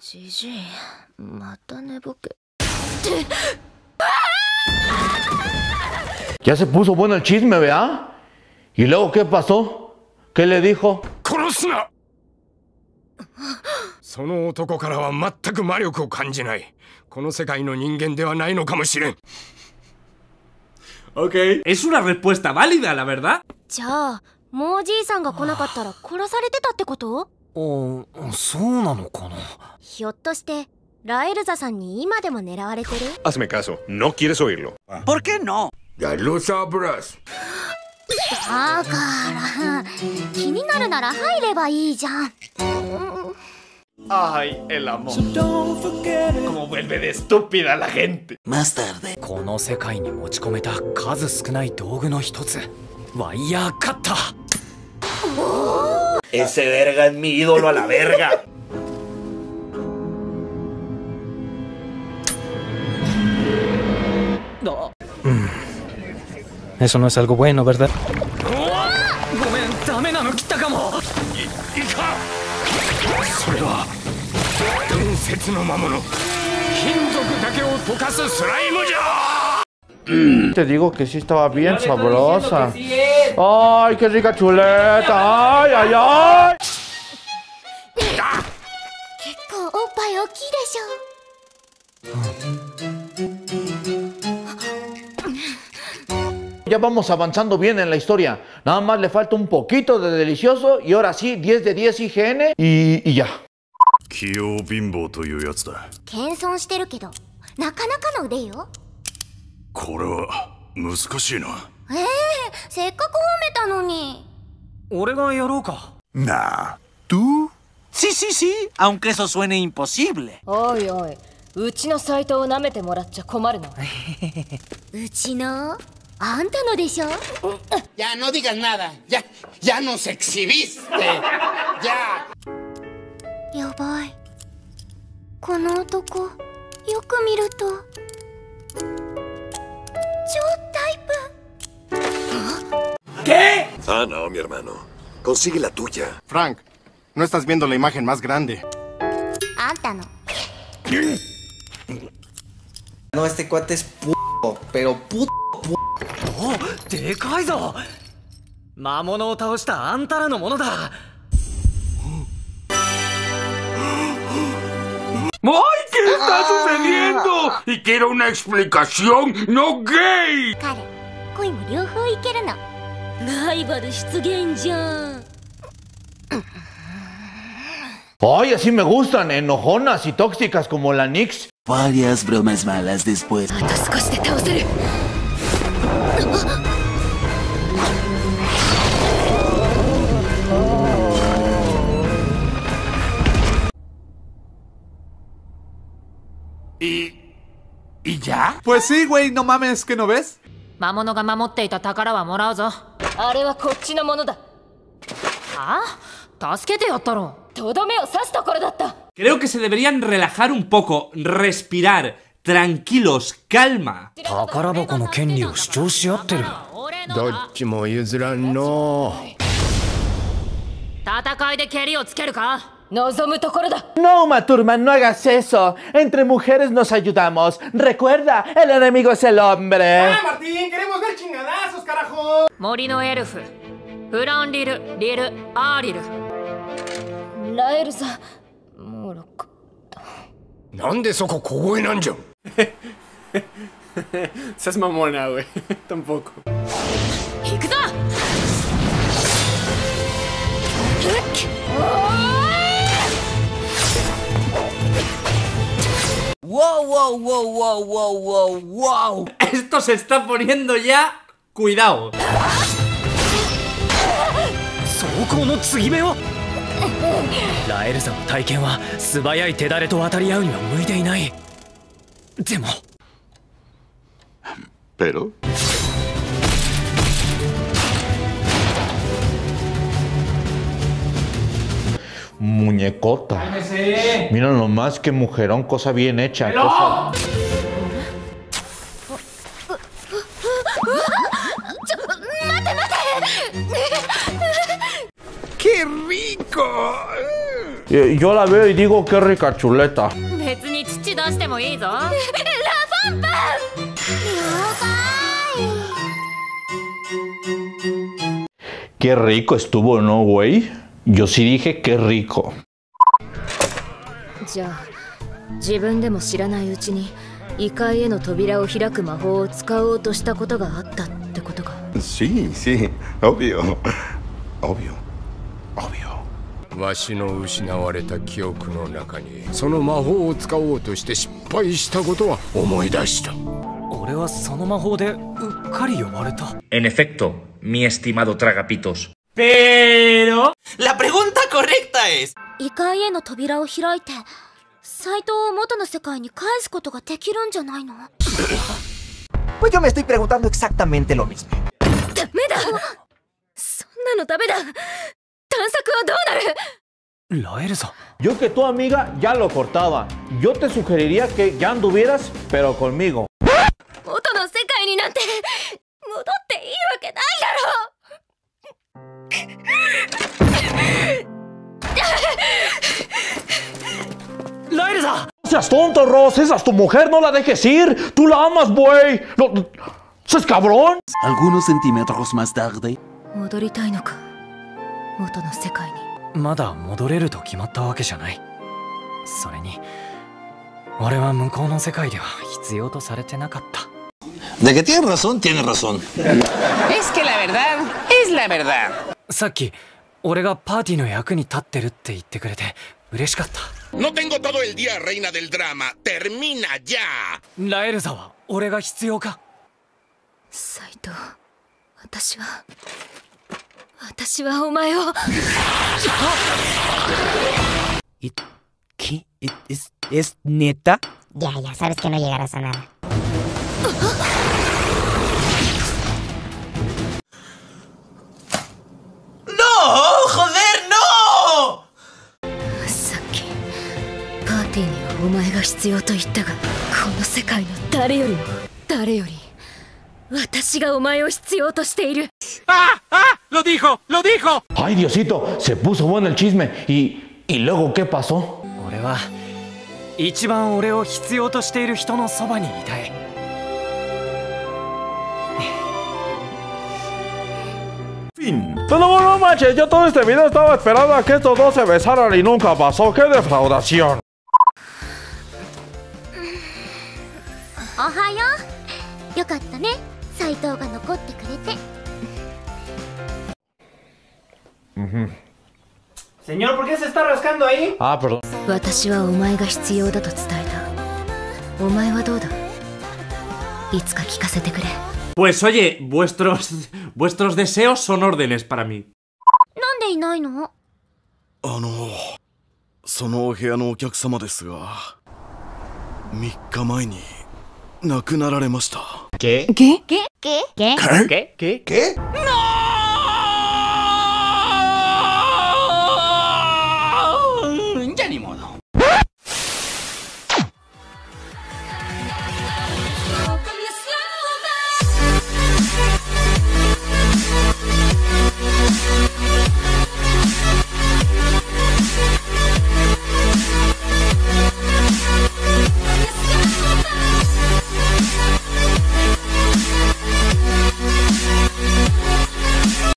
じじいまた寝ぼけ Ya se puso bueno el chisme, ¿verdad? ¿Y luego qué pasó? ¿Qué le dijo? 殺すなその男からは全く魔力を感じないこの世界の人間ではないのかもしれん Ok. Es una respuesta válida, la verdad. じゃあ もうおじいさんが来なかったら殺されてたってこと？あそうなのかな？ひょっとしてラエルザさんに今でも狙われてる？Hazme caso, no quieres oírlo. ¿Por qué no? Ya lo sabrás. だから気になるなら入ればいいじゃん Ay, el amor. Como vuelve de estúpida la gente. Más tarde. この世界に持ち込めた数少ない道具の一つ Vaya cata. Ese verga es mi ídolo a la verga. No. Mm. Eso no es algo bueno, ¿verdad? Te digo que sí estaba bien sabrosa. Ay, qué rica chuleta. Ay, ay, ay. 結構おっぱい大きいでしょ Ya vamos avanzando bien en la historia. Nada más le falta un poquito de delicioso y ahora sí, 10 de 10 higiene y, y ya. 器用貧乏というやつだ謙遜してるけどなかなかの腕よ これは難しいなええせっかく褒めたのに俺がやろうか Nah ¿Tú? Sí, sí, sí, aunque eso suene imposible. おいおいうちのサイトを舐めてもらっちゃ困るの うちの？あんたのでしょ？Ya no digas nada. Ya, ya nos exhibiste. Ya. やばいこの男よく見ると ¿Qué? Ah, no, mi hermano. Consigue la tuya. Frank, no estás viendo la imagen más grande. Ántano. No, este cuate es p***, pero puto p***. ¡Oh, ¡Decaido! ¡Mamono o taoshita antara no mono da! ¡Ay, qué está ah. sucediendo! Y quiero una explicación, no gay. Kare, koi mo ryouhou ikeru no. ライバル出現じゃん Ay, así me gustan, enojonas y tóxicas como la Nix. Varias bromas malas después. あと少しで倒せる ¿Y. ¿Y ya? Pues sí, güey, no mames, ¿qué no ves? 魔物が守っていた宝はもらうぞ あれはこっちのものだはあ助けてやったろとどめを刺すところだった Creo que se deberían relajar un poco, respirar, tranquilos, calma. 宝箱の権利を主張し合ってるどっちも譲らんの戦いで蹴りをつけるか望むところだ No, Maturman, no hagas eso. Entre mujeres nos ayudamos. Recuerda, el enemigo es el hombre. Martín! ¡Queremos ver chingadazos, carajo! 森のエルフフランリルリルアーリルラエルザモーロックなんでそこ小声なんじゃ Seas mamona, güey. Tampoco. 行くぞ ¡Wow, wow, wow, wow, wow, wow, wow! Esto se está poniendo ya. Cuidado. 走行の継ぎ目をラエルザの体験は素早い手だれと渡り合うには向いていないでも ¿Pero? Muñecota. Mira nomás que mujerón, cosa bien hecha. cosa- Eh, yo la veo y digo qué rica chuleta. Qué rico estuvo, ¿no, güey? Yo sí dije qué rico. Sí, sí, obvio. Obvio. わしの失われた記憶の中にその魔法を使おうとして失敗したことは思い出した俺はその魔法でうっかり呼ばれた En efecto, mi estimado tragapitos. Pero... La pregunta correcta es... 異界への扉を開いてサイトを元の世界に返すことができるんじゃないの Pues yo me estoy preguntando exactamente lo mismo. ダメだそんなのダメだ La Ersa. Yo que tu amiga ya lo cortaba. Yo te sugeriría que ya anduvieras, pero conmigo. ¡La No seas tonto, Ross. Esa es tu mujer. No la dejes ir. Tú la amas, güey. No, ¡Seas cabrón! Algunos centímetros más tarde. 戻りたいのか元の世界にまだ戻れると決まったわけじゃないそれに俺は向こうの世界では必要とされてなかった De que tienes razón, tienes razón. Es que la verdad es la verdad. さっき俺がパーティーの役に立ってるって言ってくれて嬉しかった No tengo todo el día, reina del drama. Termina ya. ラエルザは俺が必要か？サイト私は私はお前を ¿Qué? ¿Es, es neta? Ya, ya sabes que no llegarás a nada. ¡No! ¡Joder, no! さっきパーティーにはお前が必要と言ったがこの世界の誰よりも誰より私がお前を必要としている ¡Ah! ¡Ah! ¡Lo dijo! ¡Lo dijo! Ay, Diosito, se puso bueno el chisme. ¿Y, y luego qué pasó? 俺は一番俺を必要としている人のそばにいたい Fin. Pero bueno, no manches, yo todo este video estaba esperando a que estos dos se besaran y nunca pasó. ¡Qué defraudación! おはようよかったね斎藤が残ってくれて Señor, ¿por qué se está rascando ahí? Ah, perdón. Pues oye, vuestros vuestros deseos son órdenes para mí. ¿Qué? ¿Qué? ¿Qué? ¿Qué? ¿Qué? ¿Qué? ¿Qué? ¿Qué? ¿Qué? ¿Qué?